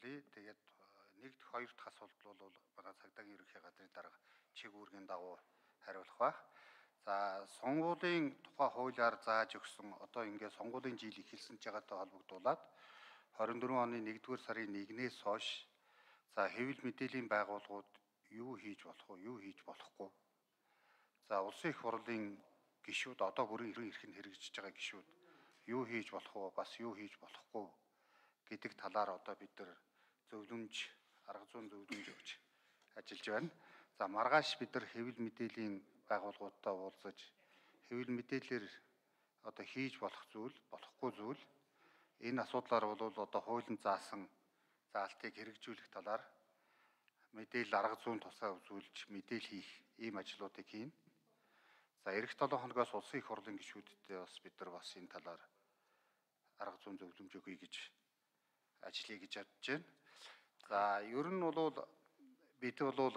хариулъя. Тэгээд нэг дэх хоёр дахь асуулт бол манай цагдаагийн ерөнхий газрын дарга чиг үүргийн дагуу хариулах байх. За сонгуулийн тухай хуулиар зааж өгсөн одоо ингээд сонгуулийн жил эхэлсэн ч байгаатай холбогдуулаад 24 оны 1-р сарын 1-ээс хойш за хэвлэл мэдээллийн байгууллагууд юу хийж болох вэ? Юу хийж болохгүй? За улсын их хурлын гишүүд одоо бүрэн эрен эрх нь хэрэгжиж байгаа гишүүд юу хийж болох вэ? Бас юу хийж болохгүй гэдэг талаар одоо бид нар зөвлөмж арга зүйн зөвлөмж өгч ажиллаж байна. За маргааш бид нар хэвлэл мэдээллийн байгууллагуудтай уулзаж хэвлэл мэдээлэлээр одоо хийж болох зүйл, болохгүй зүйл энэ асуудлаар бол одоо хуулийн заасан заалтыг хэрэгжүүлэх талаар мэдээлэл арга зүйн тусаа үзүүлж мэдээлэл хийх ийм ажлуудыг хийн. За эх 7 хоногоос улсын их хурлын гишүүдтэй бас бид нар бас энэ талаар арга зүйн зөвлөмж өгье гэж ажиллая гэж бодож байна. За ер нь бол бид бол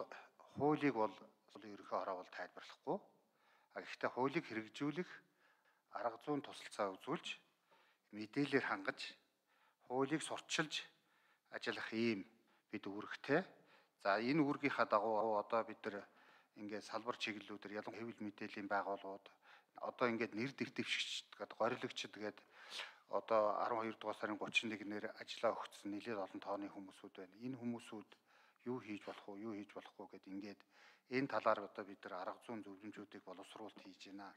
хуулийг бол ерөнхий хороо бол тайлбарлахгүй. А гэхдээ хуулийг хэрэгжүүлэх арга зүйн тусалцаа үзүүлж мэдээлэлээр хангаж хуулийг сурчилж ажиллах ийм бид үүрэгтэй. За энэ үүргийнхаа дагуу одоо бид нар ингээд салбар чиглэлүүдээр ялангуяа хэвлэл мэдээллийн байгууллагууд одоо ингээд нэр дэвтэгчд гэдэг горилагчд гэдэг одоо 12 дугаар сарын 31-нээр ажиллаа өгсөн нэлээд олон тооны хүмүүсүүд байна. Энэ хүмүүсүүд юу хийж болох вэ? Юу хийж болохгүй гэд ингээд энэ талаар одоо бид нар арга зүйн зөвлөмжүүдийг боловсруулалт хийж байна.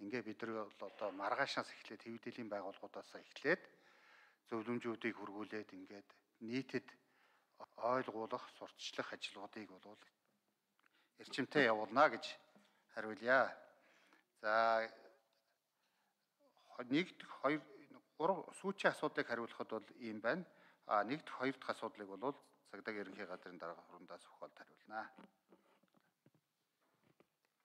Ингээ бид нар бол одоо маргаашаас эхлээд хэвдэлийн байгууллагуудаас эхлээд зөвлөмжүүдийг хургуулээд ингээд нийтэд ойлгуулах, сурталчлах ажиллагуудыг бол эрчимтэй явуулна гэж хариулъя. За нэгд хоёр гурав сүүчийн асуудлыг хариулахад бол ийм байна. А нэгд хоёр дахь асуудлыг бол цагдаагийн ерөнхий газрын дарга хурандаас ухаалд хариулна.